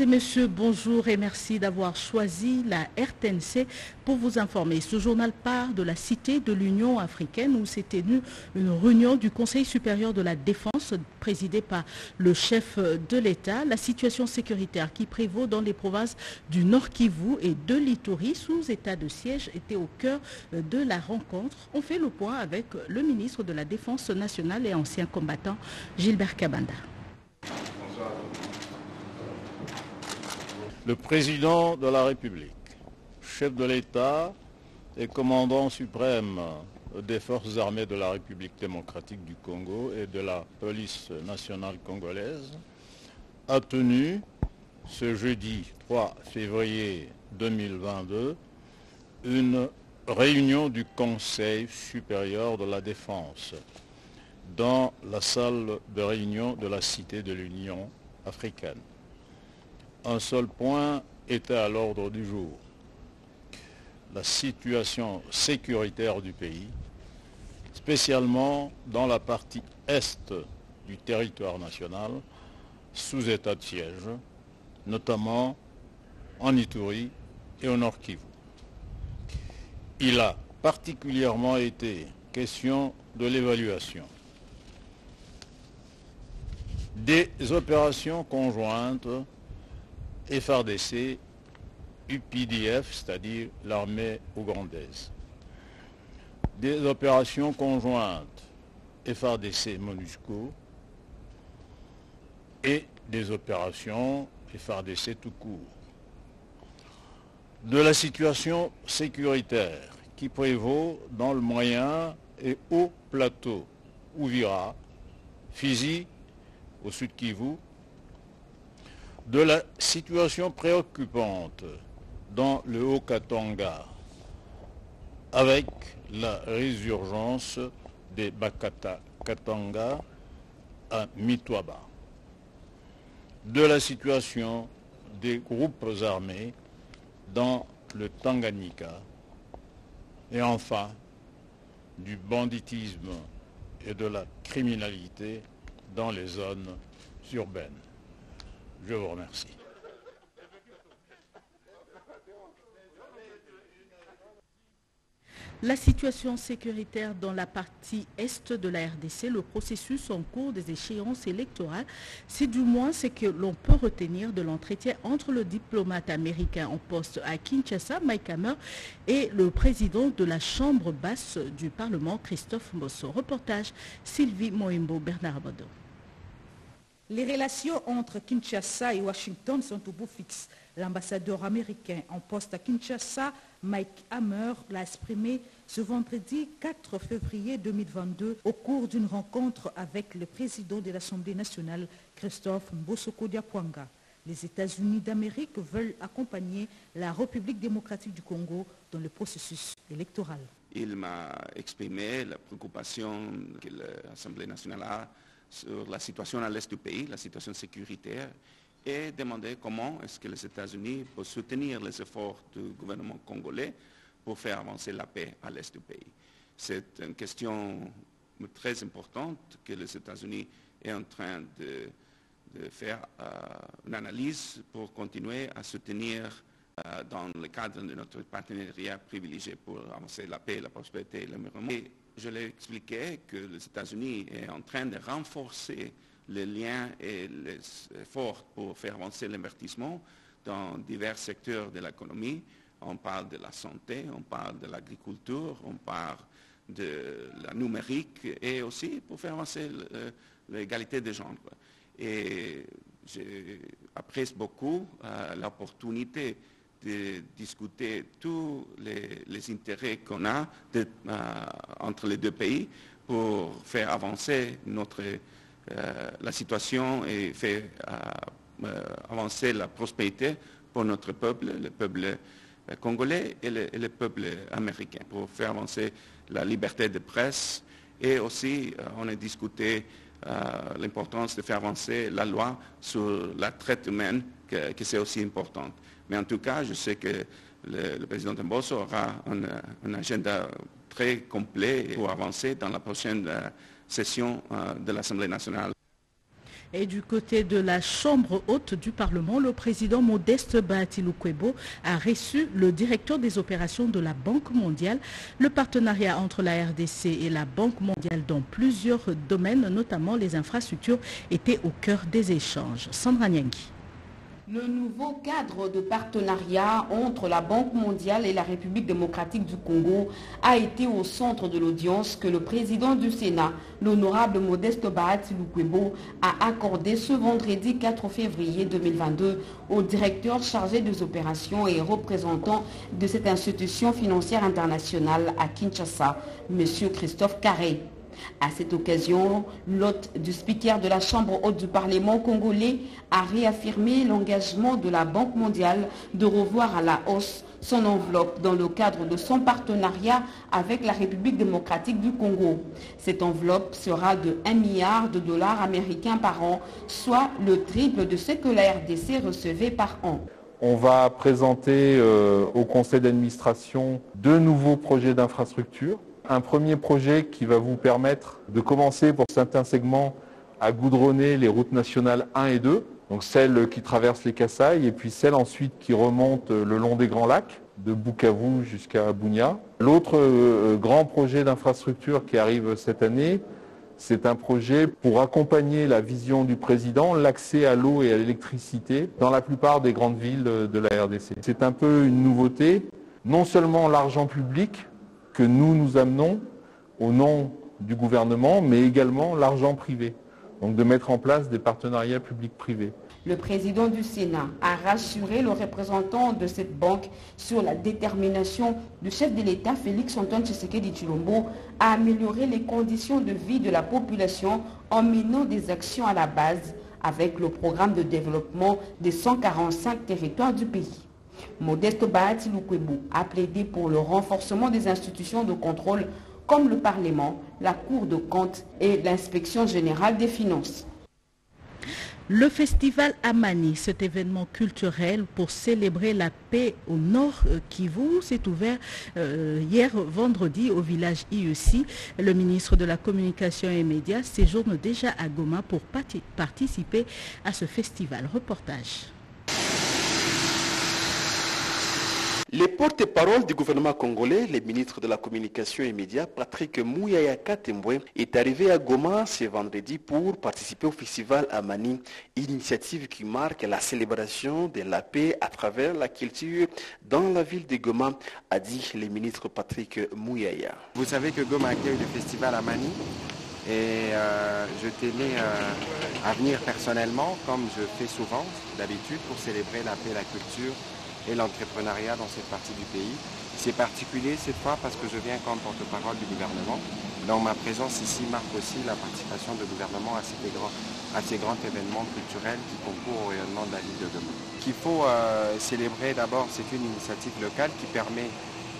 et messieurs, bonjour et merci d'avoir choisi la RTNC pour vous informer. Ce journal part de la cité de l'Union africaine où s'est tenue une réunion du Conseil supérieur de la défense présidée par le chef de l'État. La situation sécuritaire qui prévaut dans les provinces du Nord Kivu et de l'Ituri sous état de siège était au cœur de la rencontre. On fait le point avec le ministre de la Défense nationale et ancien combattant Gilbert Kabanda. Le président de la République, chef de l'État et commandant suprême des forces armées de la République démocratique du Congo et de la police nationale congolaise, a tenu ce jeudi 3 février 2022 une réunion du Conseil supérieur de la défense dans la salle de réunion de la Cité de l'Union africaine. Un seul point était à l'ordre du jour. La situation sécuritaire du pays, spécialement dans la partie est du territoire national, sous état de siège, notamment en Ituri et au Nord Kivu. Il a particulièrement été question de l'évaluation des opérations conjointes FRDC, UPDF, c'est-à-dire l'armée ougandaise. Des opérations conjointes FRDC MONUSCO et des opérations FRDC tout court. De la situation sécuritaire qui prévaut dans le moyen et haut plateau Ouvira, Fizi, au sud Kivu, de la situation préoccupante dans le Haut-Katanga avec la résurgence des Bakata Katanga à Mitwaba, de la situation des groupes armés dans le Tanganyika et enfin du banditisme et de la criminalité dans les zones urbaines. Je vous remercie. La situation sécuritaire dans la partie est de la RDC, le processus en cours des échéances électorales, c'est du moins ce que l'on peut retenir de l'entretien entre le diplomate américain en poste à Kinshasa, Mike Hammer, et le président de la Chambre basse du Parlement, Christophe Mosso. Reportage Sylvie Moimbo, Bernard Bodo. Les relations entre Kinshasa et Washington sont au bout fixe. L'ambassadeur américain en poste à Kinshasa, Mike Hammer, l'a exprimé ce vendredi 4 février 2022 au cours d'une rencontre avec le président de l'Assemblée nationale, Christophe Mbosoko Diapwanga. Les États-Unis d'Amérique veulent accompagner la République démocratique du Congo dans le processus électoral. Il m'a exprimé la préoccupation que l'Assemblée nationale a sur la situation à l'est du pays, la situation sécuritaire, et demander comment est-ce que les États-Unis peuvent soutenir les efforts du gouvernement congolais pour faire avancer la paix à l'est du pays. C'est une question très importante que les États-Unis est en train de, faire euh, une analyse pour continuer à soutenir euh, dans le cadre de notre partenariat privilégié pour avancer la paix, la prospérité et l'environnement je l'ai expliqué que les États-Unis est en train de renforcer les liens et les efforts pour faire avancer l'investissement dans divers secteurs de l'économie. On parle de la santé, on parle de l'agriculture, on parle de la numérique et aussi pour faire avancer l'égalité des genres. Et j'apprécie beaucoup euh, l'opportunité de discuter tous les, intérêts qu'on a euh, entre les deux pays pour faire avancer notre, euh, la situation et faire euh, avancer la prospérité pour notre peuple, le peuple congolais et le, peuple américain, pour faire avancer la liberté de presse. Et aussi, on a discuté l'importance de faire avancer la loi sur la traite humaine, que, c'est aussi important. Mais en tout cas, je sais que le, président Mbosso aura un, agenda très complet pour avancer dans la prochaine euh, session euh, de l'Assemblée nationale. Et du côté de la Chambre haute du Parlement, le président Modeste Bahatiloukwebo a reçu le directeur des opérations de la Banque mondiale. Le partenariat entre la RDC et la Banque mondiale dans plusieurs domaines, notamment les infrastructures, était au cœur des échanges. Sandra Nyangui. Le nouveau cadre de partenariat entre la Banque mondiale et la République démocratique du Congo a été au centre de l'audience que le président du Sénat, l'honorable Modeste Bahati Lukwebo, a accordé ce vendredi 4 février 2022 au directeur chargé des opérations et représentant de cette institution financière internationale à Kinshasa, M. Christophe Carré. À cette occasion, l'hôte du speaker de la Chambre haute du Parlement congolais a réaffirmé l'engagement de la Banque mondiale de revoir à la hausse son enveloppe dans le cadre de son partenariat avec la République démocratique du Congo. Cette enveloppe sera de 1 milliard de dollars américains par an, soit le triple de ce que la RDC recevait par an. On va présenter euh, au conseil d'administration deux nouveaux projets d'infrastructure un premier projet qui va vous permettre de commencer pour certains segments à goudronner les routes nationales 1 et 2, donc celle qui traverse les Kassai et puis celle ensuite qui remonte le long des Grands Lacs, de Bukavu jusqu'à Bunia. L'autre euh, grand projet d'infrastructure qui arrive cette année, c'est un projet pour accompagner la vision du président, l'accès à l'eau et à l'électricité dans la plupart des grandes villes de la RDC. C'est un peu une nouveauté, non seulement l'argent public, que nous nous amenons au nom du gouvernement, mais également l'argent privé. Donc de mettre en place des partenariats publics-privés. Le président du Sénat a rassuré le représentant de cette banque sur la détermination du chef de l'État, Félix Antoine Tshisekedi Chilombo, à améliorer les conditions de vie de la population en menant des actions à la base avec le programme de développement des 145 territoires du pays. Modeste Bahati Lukwebo a plaidé pour le renforcement des institutions de contrôle comme le Parlement, la Cour de comptes et l'inspection générale des finances. Le festival Amani, cet événement culturel pour célébrer la paix au nord euh, Kivu, s'est ouvert euh, hier vendredi au village IEC. Le ministre de la Communication et Médias séjourne déjà à Goma pour participer à ce festival. Reportage. Les porte-parole du gouvernement congolais, le ministre de la Communication et Médias, Patrick Mouyaya Katembwe, est arrivé à Goma ce vendredi pour participer au festival Amani, initiative qui marque la célébration de la paix à travers la culture dans la ville de Goma, a dit le ministre Patrick Mouyaya. Vous savez que Goma accueille le festival Amani et euh, je tenais euh, à venir personnellement, comme je fais souvent d'habitude, pour célébrer la paix et la culture et l'entrepreneuriat dans cette partie du pays. C'est particulier cette fois parce que je viens comme porte-parole du gouvernement. Donc ma présence ici marque aussi la participation du gouvernement à ces grands, événements culturels qui concourent au rayonnement de la ville de Goma. Qu'il faut euh, célébrer d'abord, c'est une initiative locale qui permet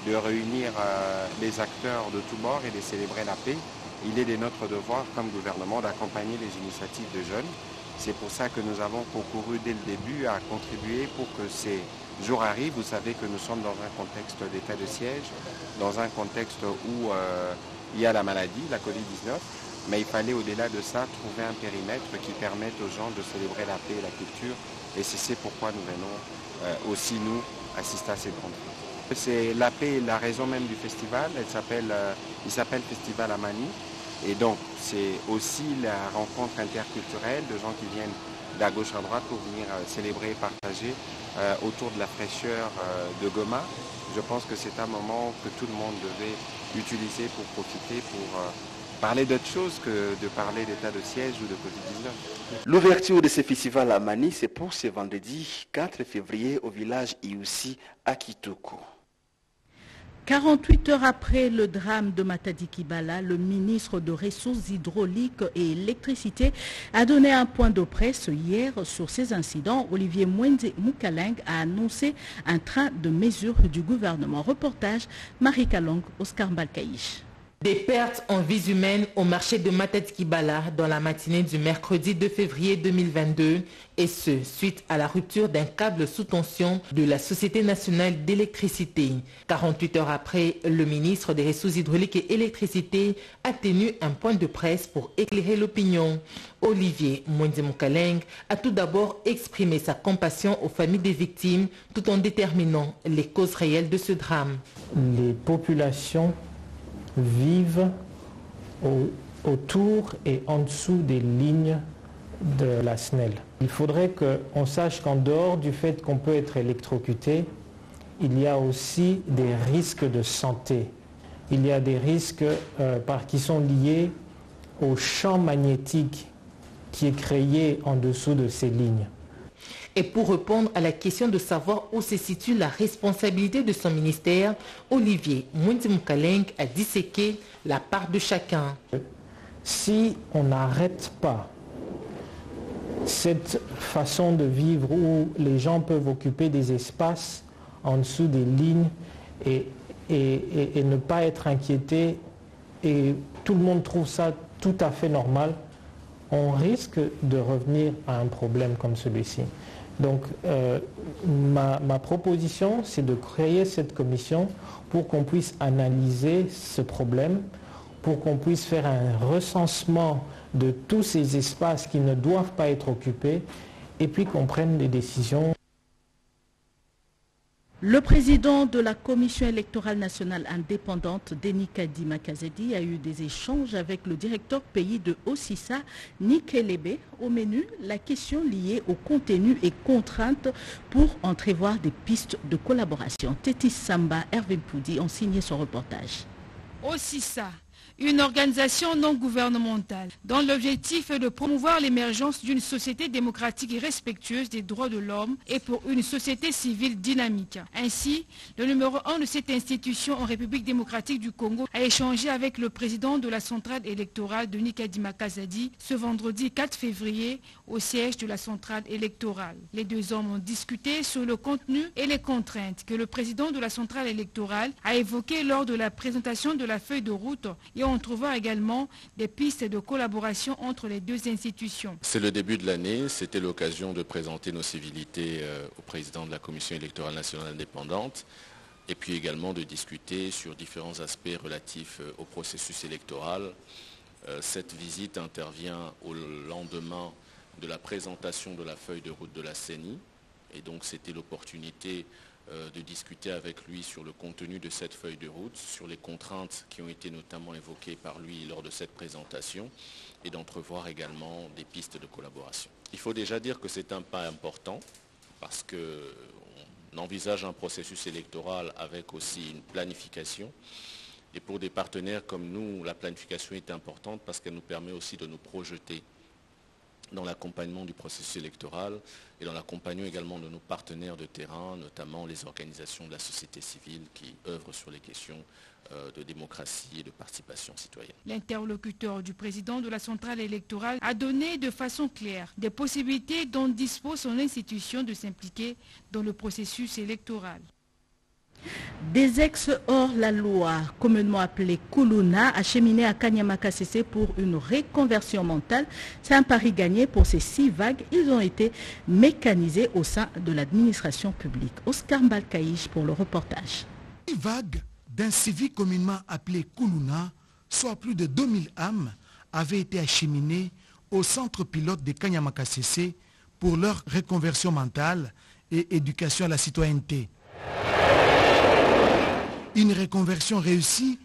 de réunir euh, les acteurs de tous bords et de célébrer la paix. Il est de notre devoir comme gouvernement d'accompagner les initiatives de jeunes. C'est pour ça que nous avons concouru dès le début à contribuer pour que ces jour arrive, vous savez que nous sommes dans un contexte d'état de siège, dans un contexte où euh, il y a la maladie, la Covid-19, mais il fallait au-delà de ça trouver un périmètre qui permette aux gens de célébrer la paix et la culture. Et c'est pourquoi nous venons euh, aussi, nous, assister à cette grande fête. C'est la paix la raison même du festival. Euh, il s'appelle Festival Amani. Et donc, c'est aussi la rencontre interculturelle de gens qui viennent d'à gauche à droite pour venir célébrer et partager euh, autour de la fraîcheur euh, de Goma. Je pense que c'est un moment que tout le monde devait utiliser pour profiter, pour euh, parler d'autre chose que de parler d'état de siège ou de Covid-19. L'ouverture de ce festival à Mani, c'est pour ce vendredi 4 février au village Iusi à. 48 heures après le drame de Matadi Kibala, le ministre de Ressources hydrauliques et électricité a donné un point de presse hier sur ces incidents. Olivier Mwenze Moukaling a annoncé un train de mesures du gouvernement. Reportage Marie Kalong, Oscar Balkaïch. Des pertes en vies humaines au marché de Matetskibala dans la matinée du mercredi 2 février 2022 et ce, suite à la rupture d'un câble sous tension de la Société nationale d'électricité. 48 heures après, le ministre des Ressources hydrauliques et électricité a tenu un point de presse pour éclairer l'opinion. Olivier Mwendimukaleng a tout d'abord exprimé sa compassion aux familles des victimes tout en déterminant les causes réelles de ce drame. Les populations vivent autour et en dessous des lignes de la SNEL. Il faudrait qu'on sache qu'en dehors du fait qu'on peut être électrocuté, il y a aussi des risques de santé. Il y a des risques euh, qui sont liés au champ magnétique qui est créé en dessous de ces lignes. Et pour répondre à la question de savoir où se situe la responsabilité de son ministère, Olivier Mundimkaleng a disséqué la part de chacun. Si on n'arrête pas cette façon de vivre où les gens peuvent occuper des espaces en dessous des lignes et ne pas être inquiétés, et tout le monde trouve ça tout à fait normal, on risque de revenir à un problème comme celui-ci. Donc euh, ma, proposition, c'est de créer cette commission pour qu'on puisse analyser ce problème, pour qu'on puisse faire un recensement de tous ces espaces qui ne doivent pas être occupés et puis qu'on prenne des décisions. Le président de la Commission électorale nationale indépendante, Denis Kadima Kazedi, a eu des échanges avec le directeur pays de Ossissa, Nikelebe. Au menu, la question liée au contenu et contraintes pour entrevoir des pistes de collaboration. Tétis Samba, Hervé Poudi ont signé son reportage. Ossissa, une organisation non gouvernementale dont l'objectif est de promouvoir l'émergence d'une société démocratique et respectueuse des droits de l'homme et pour une société civile dynamique. Ainsi, le numéro un de cette institution en République démocratique du Congo a échangé avec le président de la centrale électorale de Nikadima Kazadi ce vendredi 4 février au siège de la centrale électorale. Les deux hommes ont discuté sur le contenu et les contraintes que le président de la centrale électorale a évoquées lors de la présentation de la feuille de route et on trouvera également des pistes de collaboration entre les deux institutions. C'est le début de l'année, c'était l'occasion de présenter nos civilités euh, au président de la Commission électorale nationale indépendante et puis également de discuter sur différents aspects relatifs euh, au processus électoral. Euh, cette visite intervient au lendemain de la présentation de la feuille de route de la CENI et donc c'était l'opportunité de discuter avec lui sur le contenu de cette feuille de route, sur les contraintes qui ont été notamment évoquées par lui lors de cette présentation et d'entrevoir également des pistes de collaboration. Il faut déjà dire que c'est un pas important parce qu'on envisage un processus électoral avec aussi une planification. Et pour des partenaires comme nous, la planification est importante parce qu'elle nous permet aussi de nous projeter dans l'accompagnement du processus électoral et dans l'accompagnement également de nos partenaires de terrain, notamment les organisations de la société civile qui œuvrent sur les questions euh, de démocratie et de participation citoyenne. L'interlocuteur du président de la centrale électorale a donné de façon claire des possibilités dont dispose son institution de s'impliquer dans le processus électoral. Des ex-hors-la-loi, communément appelés Kuluna, acheminés à Kanyamaka pour une reconversion mentale. C'est un pari gagné pour ces six vagues. Ils ont été mécanisés au sein de l'administration publique. Oscar Mbalkaïch pour le reportage. Six vagues d'un civique communément appelé Kuluna, soit plus de 2000 âmes, avaient été acheminées au centre pilote de Kanyamaka pour leur reconversion mentale et éducation à la citoyenneté une reconversion réussie,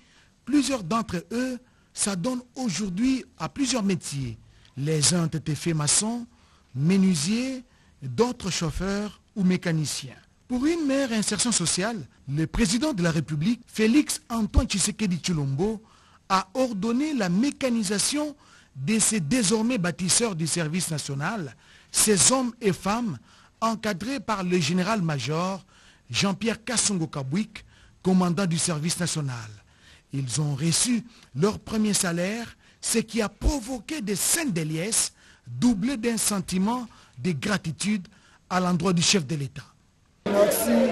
plusieurs d'entre eux s'adonnent aujourd'hui à plusieurs métiers. Les uns ont été faits maçons, menuisiers, d'autres chauffeurs ou mécaniciens. Pour une meilleure insertion sociale, le président de la République, Félix Antoine Tshisekedi Chulombo, a ordonné la mécanisation de ces désormais bâtisseurs du service national, ces hommes et femmes encadrés par le général-major Jean-Pierre Kassongo Kabouik, commandant du service national. Ils ont reçu leur premier salaire, ce qui a provoqué des scènes d'Eliès, doublées d'un sentiment de gratitude à l'endroit du chef de l'État. Merci.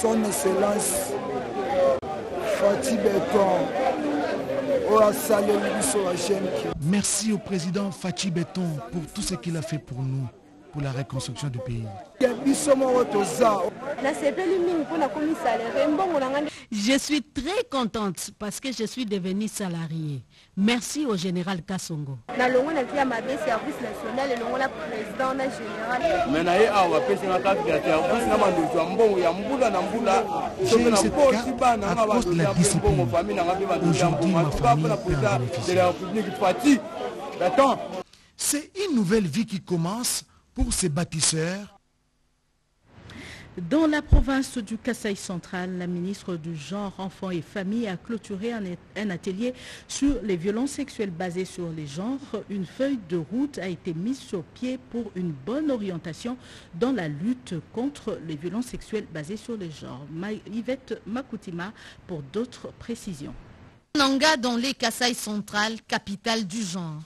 son excellence Fatih Beton Merci au président Fatih Beton pour tout ce qu'il a fait pour nous, pour la reconstruction du pays. Je suis très contente parce que je suis devenue salariée. Merci au général Kassongo. J'ai cette carte à cause de la discipline. Aujourd'hui, ma famille peut en bénéficier. C'est une nouvelle vie qui commence pour ces bâtisseurs dans la province du Kasaï central, la ministre du Genre, Enfants et Famille a clôturé un, atelier sur les violences sexuelles basées sur les genres. Une feuille de route a été mise sur pied pour une bonne orientation dans la lutte contre les violences sexuelles basées sur les genres. Yvette Makutima pour d'autres précisions. Nanga dans les Kasaï central, capitale du genre.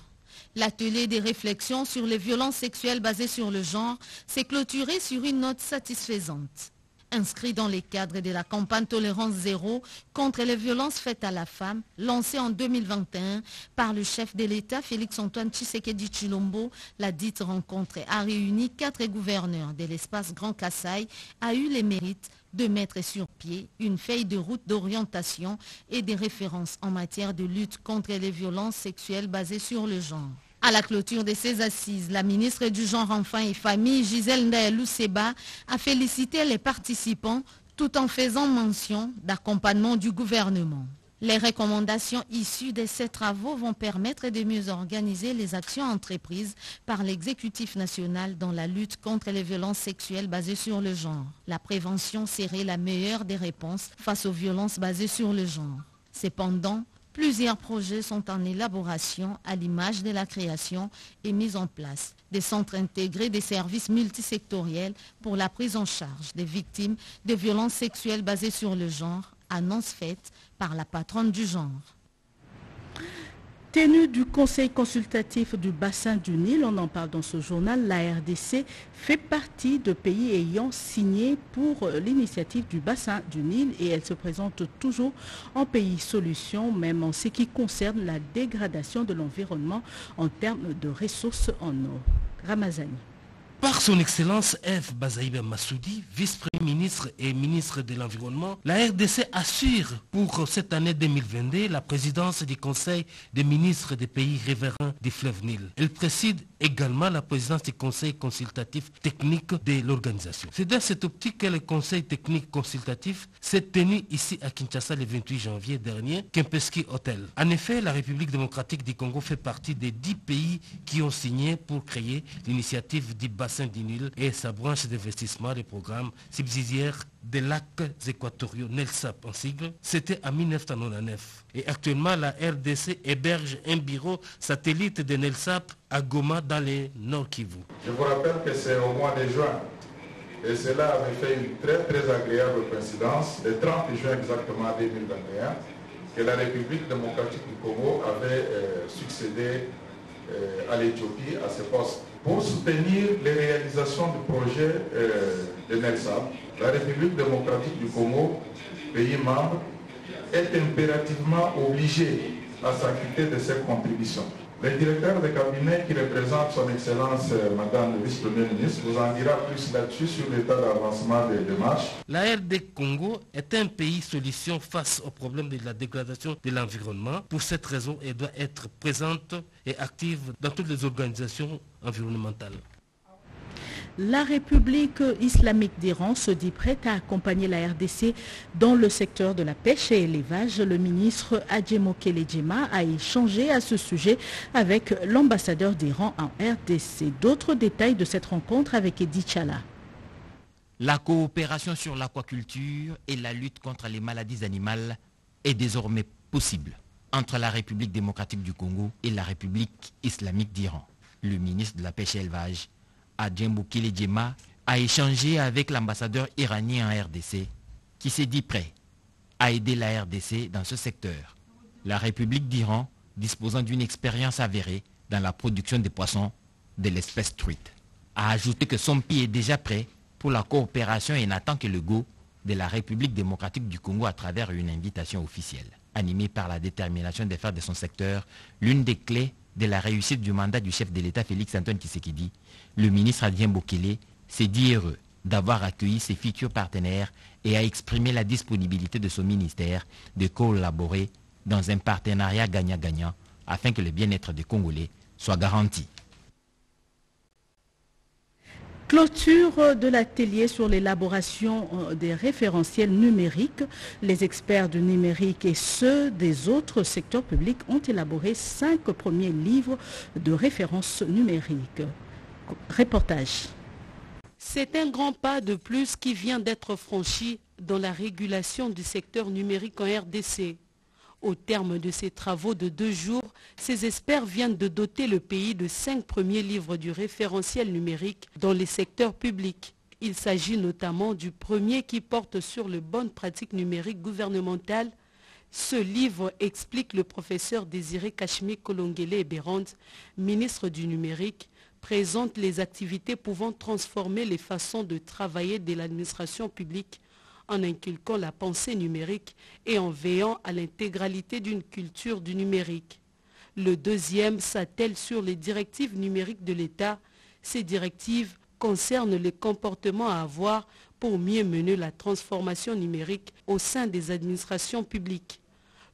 L'atelier des réflexions sur les violences sexuelles basées sur le genre s'est clôturé sur une note satisfaisante. Inscrit dans les cadres de la campagne Tolérance Zéro contre les violences faites à la femme, lancée en 2021 par le chef de l'État Félix-Antoine Tshisekedi Chilombo, la dite rencontre a réuni quatre gouverneurs de l'espace Grand Kassai, a eu les mérites de mettre sur pied une feuille de route d'orientation et des références en matière de lutte contre les violences sexuelles basées sur le genre. À la clôture de ces assises, la ministre du Genre, Enfants et Famille, Gisèle Ndaelou Seba, a félicité les participants tout en faisant mention d'accompagnement du gouvernement. Les recommandations issues de ces travaux vont permettre de mieux organiser les actions entreprises par l'exécutif national dans la lutte contre les violences sexuelles basées sur le genre. La prévention serait la meilleure des réponses face aux violences basées sur le genre. Cependant, Plusieurs projets sont en élaboration à l'image de la création et mise en place des centres intégrés des services multisectoriels pour la prise en charge des victimes de violences sexuelles basées sur le genre, annonce faite par la patronne du genre. Tenue du Conseil consultatif du bassin du Nil, on en parle dans ce journal, la RDC fait partie de pays ayant signé pour l'initiative du bassin du Nil et elle se présente toujours en pays solution, même en ce qui concerne la dégradation de l'environnement en termes de ressources en eau. Ramazani. Par son Excellence F. Bazaïbe Massoudi, vice-premier ministre et ministre de l'Environnement, la RDC assure pour cette année 2022 la présidence du Conseil des ministres des pays riverains du fleuve Nil. Elle préside également la présidence du Conseil consultatif technique de l'organisation. C'est dans cette optique que le Conseil technique consultatif s'est tenu ici à Kinshasa le 28 janvier dernier, Kempeski Hotel. En effet, la République démocratique du Congo fait partie des dix pays qui ont signé pour créer l'initiative du bassin Saint-Denis et sa branche d'investissement des programmes subsidiaires des lacs équatoriaux, NELSAP en sigle, c'était en 1999. Et actuellement, la RDC héberge un bureau satellite de NELSAP à Goma dans les Nord Kivu. Je vous rappelle que c'est au mois de juin et cela avait fait une très très agréable coïncidence, le 30 juin exactement 2021, que la République démocratique du Congo avait euh, succédé euh, à l'Éthiopie à ce poste. Pour soutenir les réalisations du projet euh, de la République démocratique du Congo, pays membre, est impérativement obligée à s'acquitter de ses contributions. Le directeur de cabinet qui représente son Excellence euh, Madame le vice-premier ministre vous en dira plus là-dessus sur l'état d'avancement des démarches. La RD Congo est un pays solution face au problème de la dégradation de l'environnement. Pour cette raison, elle doit être présente et active dans toutes les organisations La République islamique d'Iran se dit prête à accompagner la RDC dans le secteur de la pêche et l'élevage. Le ministre Adjemo Kelejima a échangé à ce sujet avec l'ambassadeur d'Iran en RDC. D'autres détails de cette rencontre avec Edi Chala. La coopération sur l'aquaculture et la lutte contre les maladies animales est désormais possible entre la République démocratique du Congo et la République islamique d'Iran. Le ministre de la Pêche et l'Élevage Adjemboukile Djema a échangé avec l'ambassadeur iranien en RDC qui s'est dit prêt à aider la RDC dans ce secteur. La République d'Iran disposant d'une expérience avérée dans la production des poissons de l'espèce truite, a ajouté que son pays est déjà prêt pour la coopération et n'attend que le go de la République démocratique du Congo à travers une invitation officielle. Animé par la détermination de faire de son secteur l'une des clés de la réussite du mandat du chef de l'État Félix Antoine Tshisekedi, le ministre Adrien Bokele s'est dit heureux d'avoir accueilli ses futurs partenaires et a exprimé la disponibilité de son ministère de collaborer dans un partenariat gagnant-gagnant afin que le bien-être des Congolais soit garanti. Clôture de l'atelier sur l'élaboration euh, des référentiels numériques. Les experts du numérique et ceux des autres secteurs publics ont élaboré cinq premiers livres de référence numérique. Reportage. C'est un grand pas de plus qui vient d'être franchi dans la régulation du secteur numérique en RDC. Au terme de ces travaux de deux jours, ces experts viennent de doter le pays de cinq premiers livres du référentiel numérique dans les secteurs publics. Il s'agit notamment du premier qui porte sur les bonnes pratiques numériques gouvernementales. Ce livre explique le professeur Désiré Kachmi Kolongele Eberand, ministre du numérique, présente les activités pouvant transformer les façons de travailler de l'administration publique en inculquant la pensée numérique et en veillant à l'intégralité d'une culture du numérique. Le deuxième s'attelle sur les directives numériques de l'État. Ces directives concernent les comportements à avoir pour mieux mener la transformation numérique au sein des administrations publiques.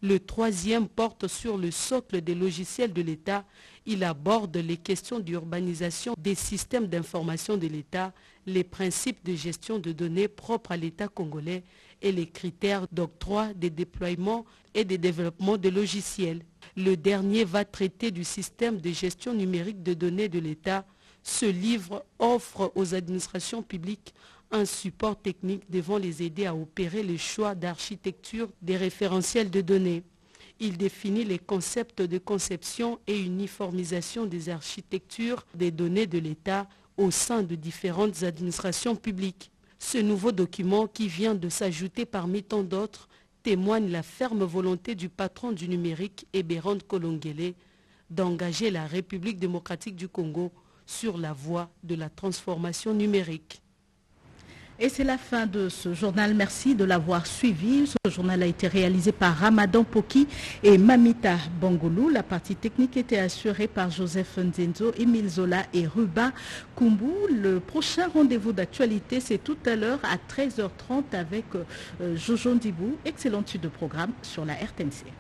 Le troisième porte sur le socle des logiciels de l'État. Il aborde les questions d'urbanisation des systèmes d'information de l'État, les principes de gestion de données propres à l'État congolais et les critères d'octroi des déploiements et des développements de logiciels. Le dernier va traiter du système de gestion numérique de données de l'État. Ce livre offre aux administrations publiques un support technique devant les aider à opérer le choix d'architecture des référentiels de données. Il définit les concepts de conception et uniformisation des architectures des données de l'État au sein de différentes administrations publiques. Ce nouveau document, qui vient de s'ajouter parmi tant d'autres, témoigne la ferme volonté du patron du numérique, Eberand Kolongele, d'engager la République démocratique du Congo sur la voie de la transformation numérique. Et c'est la fin de ce journal. Merci de l'avoir suivi. Ce journal a été réalisé par Ramadan Poki et Mamita Bangolou. La partie technique était assurée par Joseph Nzenzo, Emile Zola et Ruba Kumbu. Le prochain rendez-vous d'actualité, c'est tout à l'heure à 13h30 avec euh, Jojo Ndibou. Excellente suite de programme sur la RTNC.